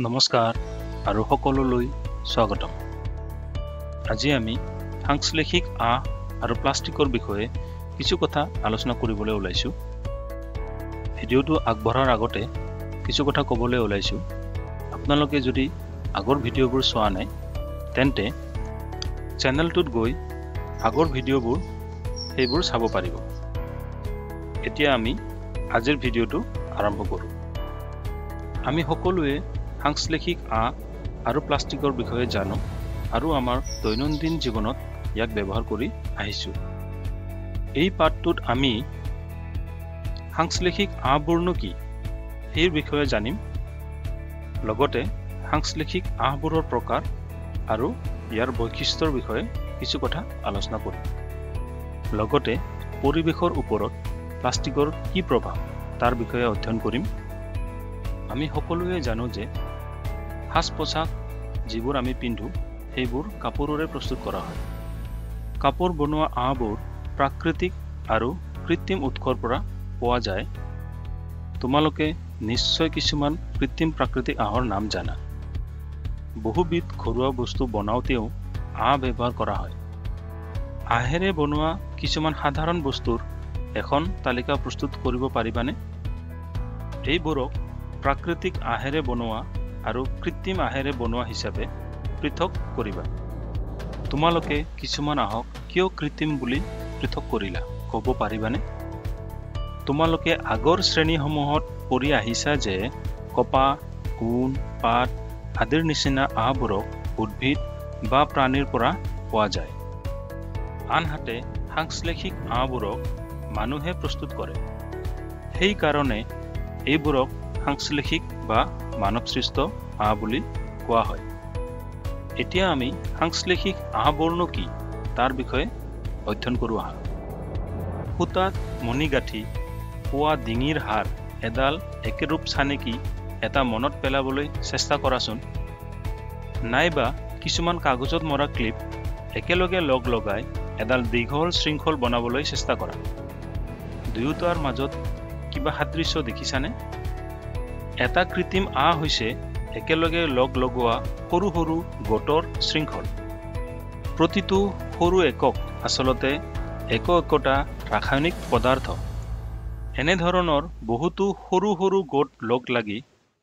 নমস্কাৰ আৰু সকলোলৈ স্বাগতম। আজি আমি সাংশ্লেষিক আঁহ আৰু প্লাষ্টিকৰ বিষয়ে কিছু কথা আলোচনা কৰিবলৈ ওলাইছোঁ। ভিডিঅ'টো আগবঢ়াৰ আগতে কিছু কথা ক'বলৈ ওলাইছোঁ। আপোনালোকে যদি আগৰ ভিডিঅ'বোৰ চোৱা নাই তেন্তে চেনেলটোত গৈ আগৰ ভিডিঅ'বোৰ সেইবোৰ চাব পাৰিব। এতিয়া আমি আজিৰ ভিডিঅ'টো আৰম্ভ কৰোঁ। আমি সকলোৱে সাংশ্লেষিক আঁহ আৰু প্লাষ্টিকৰ বিষয়ে জানো আৰু আমাৰ দৈনন্দিন জীৱনত ইয়াক ব্যৱহাৰ কৰি আহিছোঁ। এই পাঠটোত আমি সাংশ্লেষিক আঁহবোৰনো কি? সেই বিষয়ে জানিম। লগতে সাংশ্লেষিক আঁহবোৰৰ প্ৰকাৰ আৰু ইয়াৰ বৈশিষ্ট্যৰ বিষয়ে কিছু কথা আলোচনা কৰিম। লগতে পৰিৱেশৰ ওপৰত প্লাষ্টিকৰ কি প্ৰভাৱ তাৰ বিষয়ে অধ্যয়ন কৰিম। আমি সকলোৱে জানো যে সাজ পোছাক যিবোৰ আমি পিন্ধো সেইবোৰ কাপোৰৰে প্ৰস্তুত কৰা হয়। কাপোৰ বনোৱা আঁহবোৰ প্ৰাকৃতিক আৰু কৃত্ৰিম উৎসৰ পৰা পোৱা যায়। তোমালোকে নিশ্চয় কিছুমান কৃত্ৰিম প্ৰাকৃতিক আঁহৰ নাম জানা। বহুবিধ ঘৰুৱা বস্তু বনাওঁতেও আঁহ ব্যৱহাৰ কৰা হয়। আঁহেৰে বনোৱা কিছুমান সাধাৰণ বস্তুৰ এখন তালিকা প্ৰস্তুত কৰিব পাৰিবানে? এইবোৰক প্ৰাকৃতিক আঁহেৰে বনোৱা আৰু কৃত্ৰিম আঁহেৰে বনোৱা হিচাপে পৃথক কৰিবা। তোমালোকে কিছুমান আঁহক কিয় কৃত্ৰিম বুলি পৃথক কৰিলা ক'ব পাৰিবানে? তোমালোকে আগৰ শ্ৰেণীসমূহত পঢ়ি আহিছা যে কপাহ গুণ পাত আদিৰ নিচিনা আঁহবোৰক উদ্ভিদ বা প্ৰাণীৰ পৰা পোৱা যায়। আনহাতে সাংশ্লেষিক আঁহবোৰক মানুহে প্ৰস্তুত কৰে। সেইকাৰণে এইবোৰক সাংশ্লেষিক বা মানৱসৃষ্ট আঁহ বুলি কোৱা হয়। এতিয়া আমি সাংশ্লেষিক আঁহবোৰনো কি তাৰ বিষয়ে অধ্যয়ন কৰোঁ আহা। সূতাত মণিগাঁঠি পোৱা ডিঙিৰ হাৰ এডাল একেৰূপ চানেকি এটা মনত পেলাবলৈ চেষ্টা কৰাচোন। নাইবা কিছুমান কাগজত মৰা ক্লিপ একেলগে লগ লগাই এডাল দীঘল শৃংখল বনাবলৈ চেষ্টা কৰা। দুয়োটাৰ মাজত কিবা সাদৃশ্য দেখিছানে? এটা কৃত্ৰিম আঁহ হৈছে একেলগে লগ লগোৱা সৰু সৰু গোটৰ শৃংখল। প্ৰতিটো সৰু একক আচলতে এক একোটা ৰাসায়নিক পদাৰ্থ। এনেধৰণৰ বহুতো সৰু সৰু গোট লগ লাগি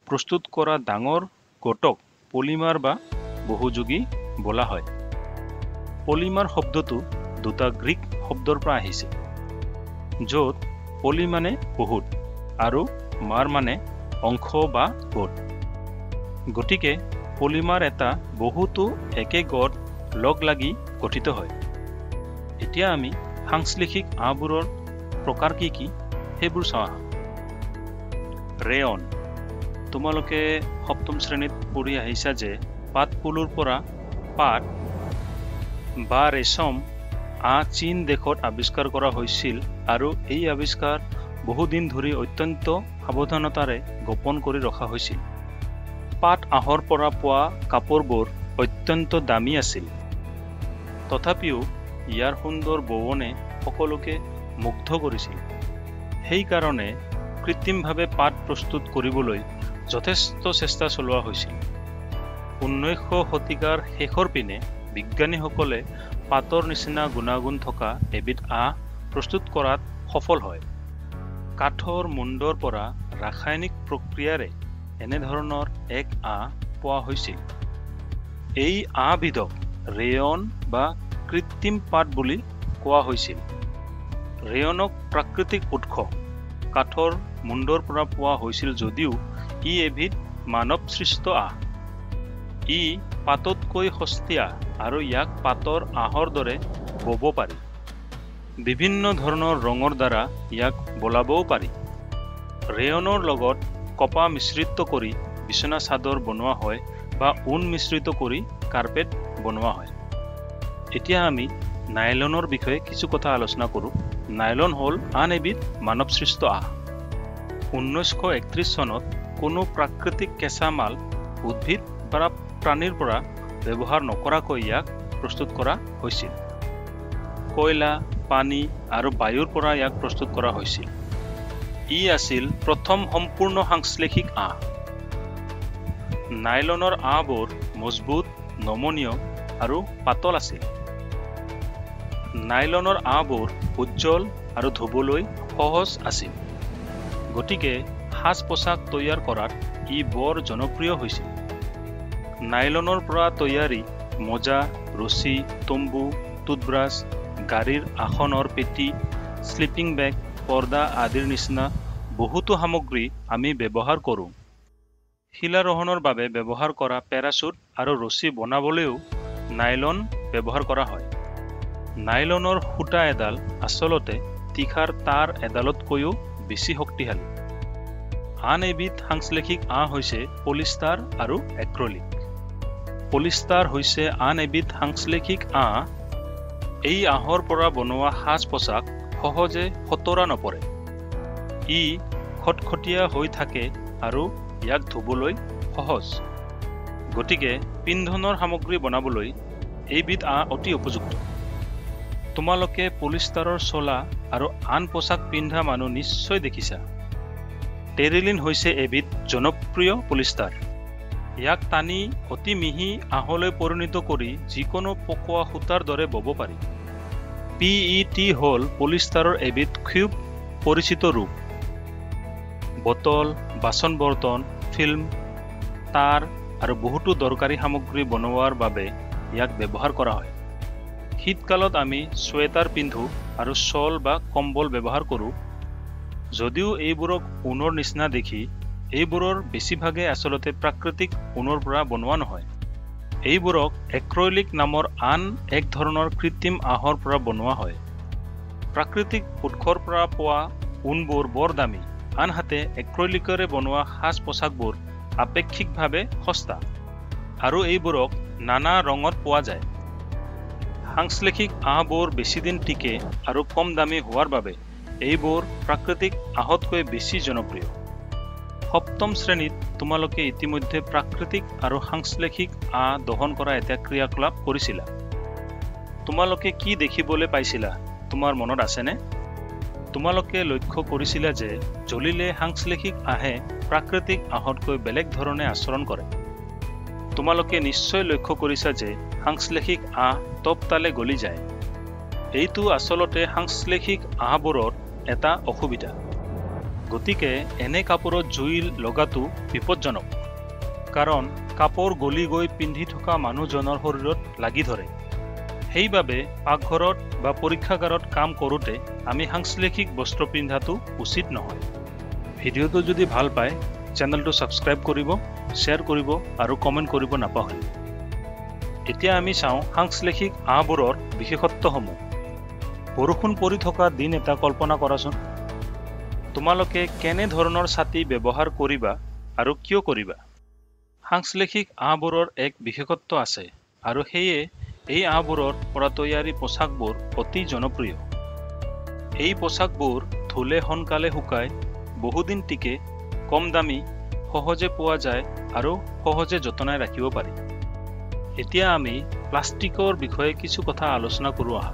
প্ৰস্তুত কৰা ডাঙৰ গোটক পলিমাৰ বা বহুযোগী বোলা হয়। পলিমাৰ শব্দটো দুটা গ্ৰীক শব্দৰ পৰা আহিছে য'ত পলি মানে বহুত আৰু মাৰ মানে অংশ বা গোট। গতিকে পলিমাৰ এটা বহুতো একে গোট লগ লাগি গঠিত হয়। এতিয়া আমি সাংশ্লেষিক আঁহবোৰৰ প্ৰকাৰ কি কি সেইবোৰ চাওঁ ৰেয়ন। তোমালোকে সপ্তম শ্ৰেণীত পঢ়ি আহিছা যে পাট পলুৰ পৰা পাট বা ৰেচম আঁহ চীন দেশত আৱিষ্কাৰ কৰা হৈছিল আৰু এই আৱিষ্কাৰ বহুদিন ধৰি অত্যন্ত সাৱধানতাৰে গোপন কৰি ৰখা হৈছিল। পাট আঁহৰ পৰা পোৱা কাপোৰবোৰ অত্যন্ত দামী আছিল। তথাপিও ইয়াৰ সুন্দৰ বৱনে সকলোকে মুগ্ধ কৰিছিল। সেইকাৰণে কৃত্ৰিমভাৱে পাট প্ৰস্তুত কৰিবলৈ যথেষ্ট চেষ্টা চলোৱা হৈছিল। ঊনৈছশ শতিকাৰ শেষৰ পিনে বিজ্ঞানীসকলে পাতৰ নিচিনা গুণাগুণ থকা এবিধ আঁহ প্ৰস্তুত কৰাত সফল হয়। কাঠৰ মুণ্ডৰ পৰা ৰাসায়নিক প্ৰক্ৰিয়াৰে এনেধৰণৰ এক আঁহ পোৱা হৈছিল। এই আঁহবিধক ৰেয়ন বা কৃত্ৰিম পাট বুলি কোৱা হৈছিল। ৰেয়নক প্ৰাকৃতিক উৎস কাঠৰ মুণ্ডৰ পৰা পোৱা হৈছিল যদিও ই এবিধ মানৱসৃষ্ট আঁহ ই পাততকৈ সস্তীয়া আৰু ইয়াক পাতৰ আঁহৰ দৰে বব পাৰি। বিভিন্ন ধৰণৰ ৰঙৰ দ্বাৰা ইয়াক বোলাবও পাৰি। ৰেয়নৰ লগত কপাহ মিশ্ৰিত কৰি বিচনা চাদৰ বনোৱা হয় বা ঊণ মিশ্ৰিত কৰি কাৰ্পেট বনোৱা হয়। এতিয়া আমি নাইলনৰ বিষয়ে কিছু কথা আলোচনা কৰোঁ। নাইলন হ'ল আন এবিধ মানৱসৃষ্ট আঁহ। ঊনৈছশ একত্ৰিছ চনত কোনো প্ৰাকৃতিক কেঁচা মাল উদ্ভিদ বা প্ৰাণীৰ পৰা ব্যৱহাৰ নকৰাকৈ ইয়াক প্ৰস্তুত কৰা হৈছিল। কয়লা পানী আৰু বায়ুৰ পৰা ইয়াক প্ৰস্তুত কৰা হৈছিল। ই আছিল প্ৰথম সম্পূৰ্ণ সাংশ্লেষিক আঁহ। নাইলনৰ আঁহবোৰ মজবুত নমনীয় আৰু পাতল আছিল। নাইলনৰ আঁহবোৰ উজ্জ্বল আৰু ধুবলৈ সহজ আছিল। গতিকে সাজ পোছাক তৈয়াৰ কৰাত ই বৰ জনপ্ৰিয় হৈছিল। নাইলনৰ পৰা তৈয়াৰী মোজা ৰছী তম্বু টুথব্ৰাছ গাড়ীৰ আসনৰ পেটি শ্লিপিং বেগ পৰ্দা আদিৰ নিচিনা বহুতো সামগ্ৰী আমি ব্যৱহাৰ কৰোঁ। শিলাৰোহণৰ বাবে ব্যৱহাৰ কৰা পেৰাচুট আৰু ৰছী বনাবলৈও নাইলন ব্যৱহাৰ কৰা হয়। নাইলনৰ সূতা এডাল আচলতে তীখাৰ তাঁৰ এডালতকৈও বেছি শক্তিশালী। আন এবিধ সাংশ্লেষিক আঁহ হৈছে পলিষ্টাৰ আৰু এক্ৰলিক। পলিষ্টাৰ হৈছে আন এবিধ সাংশ্লেষিক আঁহ এই আঁহৰ পৰা বনোৱা সাজ পোছাক সহজে সতৰা নপৰে। ই খটখটীয়া হৈ থাকে আৰু ইয়াক ধুবলৈ সহজ। গতিকে পিন্ধনৰ সামগ্ৰী বনাবলৈ এইবিধ আঁহ অতি উপযুক্ত। তোমালোকে পলিষ্টাৰৰ চোলা আৰু আন পোছাক পিন্ধা মানুহ নিশ্চয় দেখিছা। টেৰিলিন হৈছে এবিধ জনপ্ৰিয় পলিষ্টাৰ। ইয়াক টানি অতি মিহি আঁহলৈ পৰিণত কৰি যিকোনো পকোৱা সূতাৰ দৰে বব পাৰি। পি ই টি হ'ল পলিষ্টাৰৰ এবিধ খুব পৰিচিত ৰূপ। বটল বাচন বৰ্তন ফিল্ম তাঁৰ আৰু বহুতো দৰকাৰী সামগ্ৰী বনোৱাৰ বাবে ইয়াক ব্যৱহাৰ কৰা হয়। শীতকালত আমি চুৱেটাৰ পিন্ধো আৰু শ্বল বা কম্বল ব্যৱহাৰ কৰোঁ। যদিও এইবোৰক ঊণৰ নিচিনা দেখি এইবোৰৰ বেছিভাগে আচলতে প্ৰাকৃতিক ঊণৰ পৰা বনোৱা নহয়। এইবোৰক এক্ৰইলিক নামৰ আন এক ধৰণৰ কৃত্ৰিম আঁহৰ পৰা বনোৱা হয়। প্ৰাকৃতিক উৎসৰ পৰা পোৱা ঊণবোৰ বৰ দামী। আনহাতে এক্ৰইলিকেৰে বনোৱা সাজ পোছাকবোৰ আপেক্ষিকভাৱে সস্তা। আৰু এইবোৰক নানা ৰঙত পোৱা যায়। সাংশ্লেষিক আঁহবোৰ বেছিদিন টিকে আৰু কম দামী হোৱাৰ বাবে এইবোৰ প্ৰাকৃতিক আঁহতকৈ বেছি জনপ্ৰিয়। সপ্তম শ্ৰেণীত তোমালোকে ইতিমধ্যে প্ৰাকৃতিক আৰু সাংশ্লেষিক আঁহ দহন কৰা এটা ক্ৰিয়াকলাপ কৰিছিলা। তোমালোকে কি দেখিবলৈ পাইছিলা তোমাৰ মনত আছেনে? তোমালোকে লক্ষ্য কৰিছিলা যে জ্বলিলে সাংশ্লেষিক আঁহে প্ৰাকৃতিক আঁহতকৈ বেলেগ ধৰণে আচৰণ কৰে। তোমালোকে নিশ্চয় লক্ষ্য কৰিছা যে সাংশ্লেষিক আঁহ তপতালে গলি যায়। এইটো আচলতে সাংশ্লেষিক আঁহবোৰৰ এটা অসুবিধা। গতিকে এনে কাপোৰত জুই লগাটো বিপদজনক। কাৰণ কাপোৰ গলি গৈ পিন্ধি থকা মানুহজনৰ শৰীৰত লাগি ধৰে। সেইবাবে পাকঘৰত বা পৰীক্ষাগাৰত কাম কৰোঁতে আমি সাংশ্লেষিক বস্ত্ৰ পিন্ধাটো উচিত নহয়। ভিডিঅ'টো যদি ভাল পায় চেনেলটো ছাবস্ক্ৰাইব কৰিব শ্বেয়াৰ কৰিব আৰু কমেণ্ট কৰিব নাপাহৰিব এতিয়া আমি চাওঁ সাংশ্লেষিক আঁহবোৰৰ বিশেষত্বসমূহ। বৰষুণ পৰি থকা দিন এটা কল্পনা কৰাচোন। তোমালোকে কেনে ধৰণৰ ছাতি ব্যৱহাৰ কৰিবা আৰু কিয় কৰিবা? সাংশ্লেষিক আঁহবোৰৰ এক বিশেষত্ব আছে আৰু সেয়ে এই আঁহবোৰৰ পৰা তৈয়াৰী পোছাকবোৰ অতি জনপ্ৰিয়। এই পোছাকবোৰ ধুলে সোনকালে শুকায় বহুদিন টিকে, কম দামী, সহজে পোৱা যায় আৰু সহজে যতনাই ৰাখিব পাৰি। এতিয়া আমি প্লাষ্টিকৰ বিষয়ে কিছু কথা আলোচনা কৰোঁ আহা।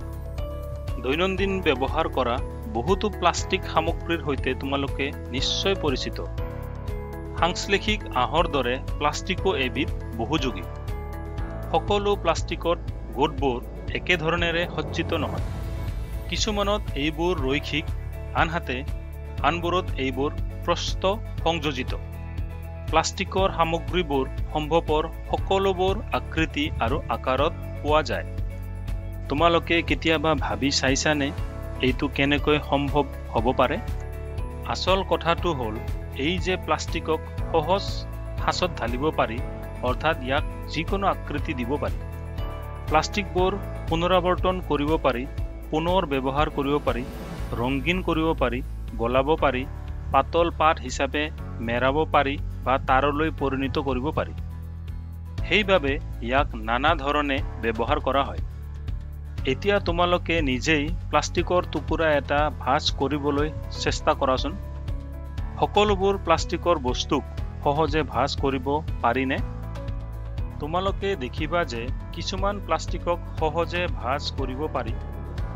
দৈনন্দিন ব্যৱহাৰ কৰা বহুতো প্লাষ্টিক সামগ্ৰীৰ সৈতে তোমালোকে নিশ্চয় পৰিচিত। সাংশ্লেষিক আঁহৰ দৰে প্লাষ্টিকো এবিধ বহুযোগী। সকলো প্লাষ্টিকত গোটবোৰ একেধৰণেৰে সজ্জিত নহয়। কিছুমানত এইবোৰ ৰৈখিক আনহাতে আনবোৰত এইবোৰ প্ৰস্থ সংযোজিত। প্লাষ্টিকৰ সামগ্ৰীবোৰ সম্ভৱপৰ সকলোবোৰ আকৃতি আৰু আকাৰত পোৱা যায়। তোমালোকে কেতিয়াবা ভাবি চাইছানে? এইটো কেনেকৈ সম্ভৱ হ'ব পাৰে? আচল কথাটো হ'ল এই যে প্লাষ্টিকক সহজ সাঁচত ঢালিব পাৰি অৰ্থাৎ ইয়াক যিকোনো আকৃতি দিব পাৰি। প্লাষ্টিকবোৰ পুনৰাৱৰ্তন কৰিব পাৰি পুনৰ ব্যৱহাৰ কৰিব পাৰি ৰঙীন কৰিব পাৰি গলাব পাৰি পাতল পাত হিচাপে মেৰাব পাৰি বা তাঁৰলৈ পৰিণত কৰিব পাৰি। সেইবাবে ইয়াক নানা ধৰণে ব্যৱহাৰ কৰা হয়। এতিয়া তোমালোকে নিজেই প্লাষ্টিকৰ টুকুৰা এটা ভাজ কৰিবলৈ চেষ্টা কৰাচোন। সকলোবোৰ প্লাষ্টিকৰ বস্তুক সহজে ভাজ কৰিব পাৰিনে? তোমালোকে দেখিবা যে কিছুমান প্লাষ্টিকক সহজে ভাজ কৰিব পাৰি।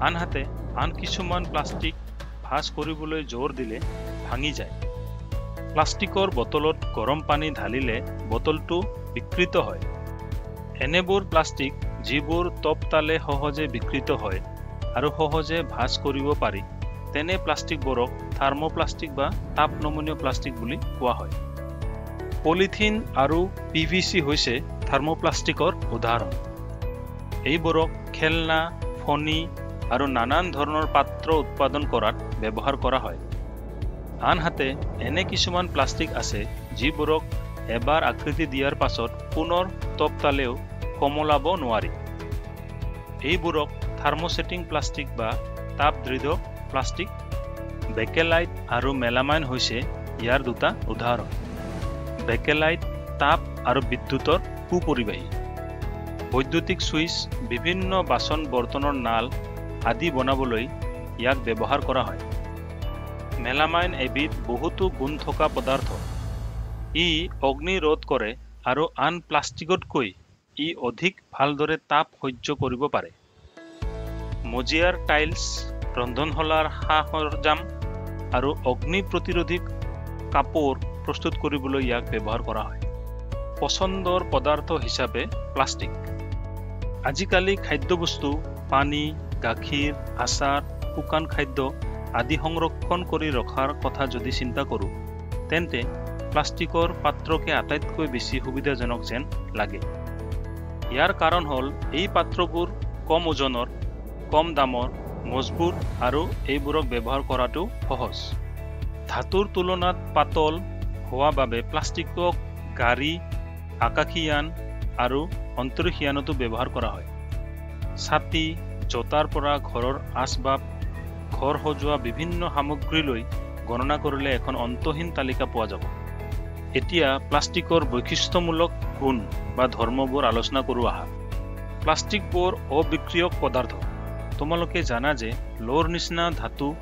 আনহাতে আন কিছুমান প্লাষ্টিক ভাজ কৰিবলৈ জোৰ দিলে ভাঙি যায়। প্লাষ্টিকৰ বটলত গৰম পানী ঢালিলে বটলটো বিকৃত হয়। এনেবোৰ প্লাষ্টিক যিবোৰ তপতালে সহজে বিকৃত হয় আৰু সহজে ভাজ কৰিব পাৰি তেনে প্লাষ্টিকবোৰক থাৰ্মোপ্লাষ্টিক বা তাপ নমনীয় প্লাষ্টিক বুলি কোৱা হয়। পলিথিন আৰু পি ভি চি হৈছে থাৰ্মোপ্লাষ্টিকৰ উদাহৰণ। এইবোৰক খেলনা ফণী আৰু নানান ধৰণৰ পাত্ৰ উৎপাদন কৰাত ব্যৱহাৰ কৰা হয়। আনহাতে এনে কিছুমান প্লাষ্টিক আছে যিবোৰক এবাৰ আকৃতি দিয়াৰ পাছত পুনৰ তপতালেও কমলাব নোৱাৰি এইবোৰক থাৰ্মোচেটিং প্লাষ্টিক বা তাপ দৃঢ় প্লাষ্টিক বেকেলাইট আৰু মেলামাইন হৈছে ইয়াৰ দুটা উদাহৰণ। বেকেলাইট তাপ আৰু বিদ্যুতৰ কুপৰিবাহী বৈদ্যুতিক ছুইচ বিভিন্ন বাচন বৰ্তনৰ নাল আদি বনাবলৈ ইয়াক ব্যৱহাৰ কৰা হয়। মেলামাইন এবিধ বহুতো গুণ থকা পদাৰ্থ। ই অগ্নি ৰোধ কৰে আৰু আন প্লাষ্টিকতকৈ ই অধিক ভালদৰে তাপ সহ্য কৰিব পাৰে। মজিয়াৰ টাইলছ ৰন্ধনশালাৰ সা সৰঞ্জাম আৰু অগ্নি প্ৰতিৰোধী কাপোৰ প্ৰস্তুত কৰিবলৈ ইয়াক ব্যৱহাৰ কৰা হয়। পচন্দৰ পদাৰ্থ হিচাপে প্লাষ্টিক। আজিকালি খাদ্যবস্তু পানী গাখীৰ আচাৰ শুকান খাদ্য আদি সংৰক্ষণ কৰি ৰখাৰ কথা যদি চিন্তা কৰোঁ তেন্তে প্লাষ্টিকৰ পাত্ৰকে আটাইতকৈ বেছি সুবিধাজনক যেন লাগে। ইয়াৰ কাৰণ হ'ল এই পাত্ৰবোৰ কম ওজনৰ কম দামৰ মজবুত আৰু এইবোৰক ব্যৱহাৰ কৰাটো সহজ। ধাতুৰ তুলনাত পাতল হোৱা বাবে প্লাষ্টিকক গাড়ী আকাশীয়ান আৰু অন্তৰীক্ষয়ানতো ব্যৱহাৰ কৰা হয়। ছাতি জোতাৰ পৰা ঘৰৰ আচবাব ঘৰ সজোৱা বিভিন্ন সামগ্ৰীলৈ গণনা কৰিলে এখন অন্তহীন তালিকা পোৱা যাব। এতিয়া প্লাষ্টিকৰ বৈশিষ্ট্যমূলক গুণ বা ধৰ্মবোৰ আলোচনা কৰোঁ আহা। প্লাষ্টিকবোৰ অবিক্ৰিয়ক পদাৰ্থ। তোমালোকে জানা যে লৰ নিচিনা ধাতু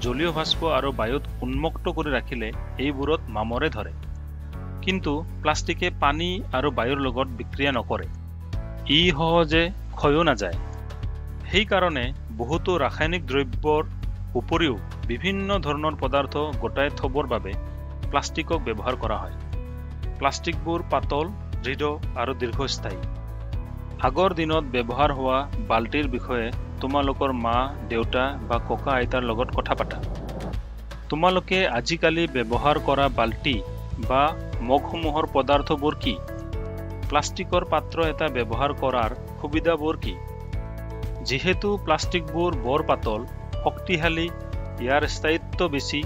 জলীয় ভাস্প আৰু বায়ুত উন্মুক্ত কৰি ৰাখিলে এইবোৰত মামৰে ধৰে। কিন্তু প্লাষ্টিকে পানী আৰু বায়ুৰ লগত বিক্ৰিয়া নকৰে। ই সহজে ক্ষয়ো নাযায়। সেইকাৰণে বহুতো ৰাসায়নিক দ্ৰব্যৰ উপৰিও বিভিন্ন ধৰণৰ পদাৰ্থ গোটাই থবৰ বাবে প্লাষ্টিকক ব্যৱহাৰ কৰা হয়। প্লাষ্টিকবোৰ পাতল দৃঢ় আৰু দীৰ্ঘস্থায়ী। আগৰ দিনত ব্যৱহাৰ হোৱা বাল্টিৰ বিষয়ে তোমালোকৰ মা দেউতা বা ককা আইতাৰ লগত কথা পাতা। তোমালোকে আজিকালি ব্যৱহাৰ কৰা বাল্টি বা মগসমূহৰ পদাৰ্থবোৰ কি? প্লাষ্টিকৰ পাত্ৰ এটা ব্যৱহাৰ কৰাৰ সুবিধাবোৰ কি? যিহেতু প্লাষ্টিকবোৰ বৰ পাতল শক্তিশালী ইয়াৰ স্থায়িত্ব বেছি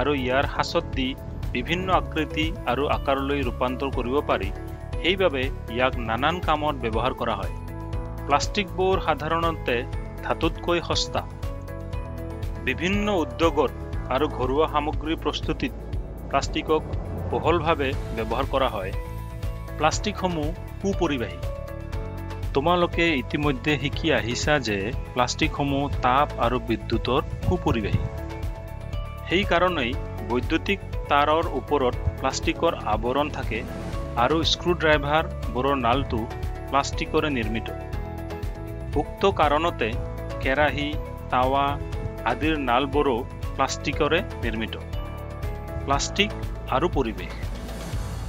আৰু ইয়াৰ সাঁচত দি বিভিন্ন আকৃতি আৰু আকাৰলৈ ৰূপান্তৰ কৰিব পাৰি সেইবাবে ইয়াক নানান কামত ব্যৱহাৰ কৰা হয়। প্লাষ্টিকবোৰ সাধাৰণতে ধাতুতকৈ সস্তা। বিভিন্ন উদ্যোগত আৰু ঘৰুৱা সামগ্ৰী প্ৰস্তুতিত প্লাষ্টিকক বহুলভাৱে ব্যৱহাৰ কৰা হয়। প্লাষ্টিকসমূহ সুপৰিবাহী। তোমালোকে ইতিমধ্যে শিকি আহিছা যে প্লাষ্টিকসমূহ তাপ আৰু বিদ্যুতৰ সুপৰিবাহী। সেইকাৰণেই বৈদ্যুতিক তাঁৰৰ ওপৰত প্লাষ্টিকৰ আৱৰণ থাকে আৰু স্ক্ৰুড্ৰাইভাৰবোৰৰ নালটো প্লাষ্টিকৰে নিৰ্মিত। উক্ত কাৰণতে কেৰাহী টাৱা আদিৰ নালবোৰো প্লাষ্টিকৰে নিৰ্মিত। প্লাষ্টিক আৰু পৰিৱেশ।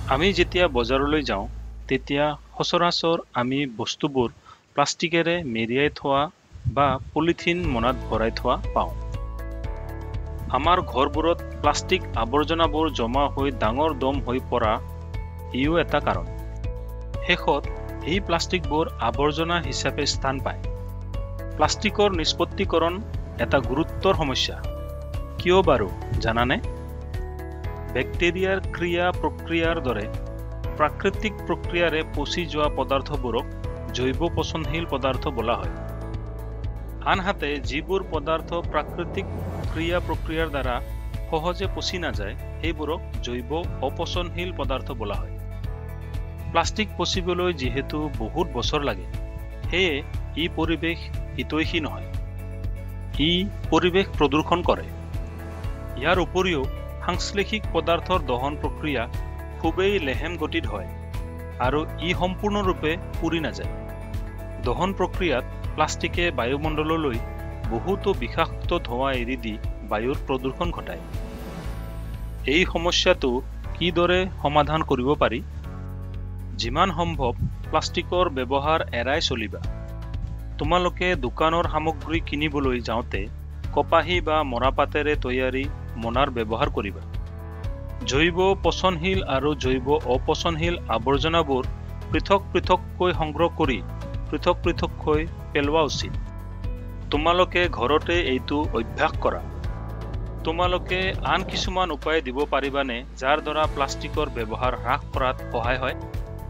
আমি যেতিয়া বজাৰলৈ যাওঁ, তেতিয়া সচৰাচৰ আমি বস্তুবোৰ প্লাষ্টিকেৰে মেৰিয়াই থোৱা বা পলিথিন মোনাত ভৰাই থোৱা পাওঁ। আমাৰ ঘৰবোৰত প্লাষ্টিক আৱৰ্জনাবোৰ জমা হৈ ডাঙৰ দম হৈ পৰা ইও এটা কাৰণ। শেষত এই প্লাষ্টিকবোৰ আৱৰ্জনা হিচাপে স্থান পায়। প্লাষ্টিকৰ নিষ্পত্তিকৰণ এটা গুৰুত্বৰ সমস্যা। কিয় বাৰু জানানে? বেক্টেৰিয়াৰ ক্ৰিয়া প্ৰক্ৰিয়াৰ দৰে প্ৰাকৃতিক প্ৰক্ৰিয়াৰে পচি যোৱা পদাৰ্থবোৰক জৈৱ পচনশীল পদাৰ্থ বোলা হয়। আনহাতে যিবোৰ পদাৰ্থ প্ৰাকৃতিক ক্ৰিয়া প্ৰক্ৰিয়াৰ দ্বাৰা সহজে পচি নাযায় সেইবোৰক জৈৱ অপচনশীল পদাৰ্থ বোলা হয়। প্লাষ্টিক পচিবলৈ যিহেতু বহুত বছৰ লাগে সেয়ে ই পৰিৱেশ হিতৈষী নহয়। ই পৰিৱেশ প্ৰদূষণ কৰে। ইয়াৰ উপৰিও সাংশ্লেষিক পদাৰ্থৰ দহন প্ৰক্ৰিয়া খুবেই লেহেম গতিত হয় আৰু ই সম্পূৰ্ণৰূপে পুৰি নাযায়। দহন প্ৰক্ৰিয়াত প্লাষ্টিকে বায়ুমণ্ডললৈ বহুতো বিষাক্ত ধোঁৱা এৰি দি বায়ুৰ প্ৰদূষণ ঘটায়। এই সমস্যাটো কিদৰে সমাধান কৰিব পাৰি? যিমান সম্ভৱ প্লাষ্টিকৰ ব্যৱহাৰ এৰাই চলিবা। তোমালোকে দোকানৰ সামগ্ৰী কিনিবলৈ যাওঁতে কপাহী বা মৰাপাতেৰে তৈয়াৰী মোনাৰ ব্যৱহাৰ কৰিবা। জৈৱ পচনশীল আৰু জৈৱ অপচনশীল আৱৰ্জনাবোৰ পৃথক পৃথককৈ সংগ্ৰহ কৰি পৃথক পৃথককৈ পেলোৱা উচিত। তোমালোকে ঘৰতে এইটো অভ্যাস কৰা। তোমালোকে আন কিছুমান উপায় দিব পাৰিবানে যাৰ দ্বাৰা প্লাষ্টিকৰ ব্যৱহাৰ হ্ৰাস কৰাত সহায় হয়?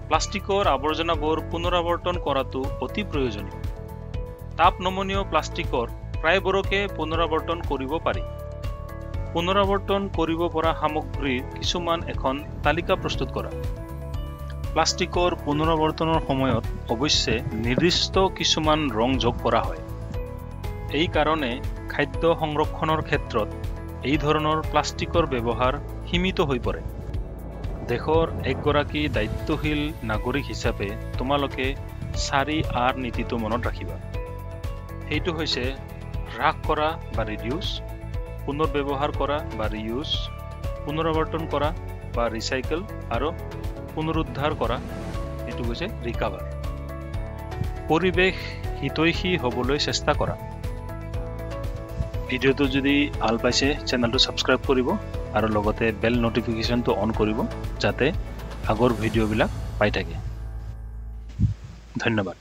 প্লাষ্টিকৰ আৱৰ্জনাবোৰ পুনৰাৱৰ্তন কৰাটো অতি প্ৰয়োজনীয়। তাপ নমনীয় প্লাষ্টিকৰ প্ৰায়বোৰকে পুনৰাৱৰ্তন কৰিব পাৰি। পুনৰাৱৰ্তন কৰিব পৰা সামগ্ৰীৰ কিছুমান এখন তালিকা প্ৰস্তুত কৰা। প্লাষ্টিকৰ পুনৰাৱৰ্তনৰ সময়ত অৱশ্যে নিৰ্দিষ্ট কিছুমান ৰং যোগ কৰা হয়। এই কাৰণে খাদ্য সংৰক্ষণৰ ক্ষেত্ৰত এই ধৰণৰ প্লাষ্টিকৰ ব্যৱহাৰ সীমিত হৈ পৰে। দেশৰ একগৰাকী দায়িত্বশীল নাগৰিক হিচাপে তোমালোকে চাৰি আৰ নীতিটো মনত ৰাখিবা। সেইটো হৈছে হ্ৰাস কৰা বা ৰিডিউচ পুনৰ ব্যৱহাৰ কৰা বা ৰিইউজ পুনৰাৱৰ্তন কৰা বা ৰিচাইকেল আৰু পুনৰুদ্ধাৰ কৰা। এইটো হৈছে ৰিকাভাৰ পৰিৱেশ হিতৈষী হ'বলৈ চেষ্টা কৰা। ভিডিঅ'টো যদি ভাল পাইছে চেনেলটো ছাবস্ক্ৰাইব কৰিব আৰু লগতে বেল নটিফিকেশ্যনটো অন কৰিব যাতে আগৰ ভিডিঅ'বিলাক পাই থাকে। ধন্যবাদ।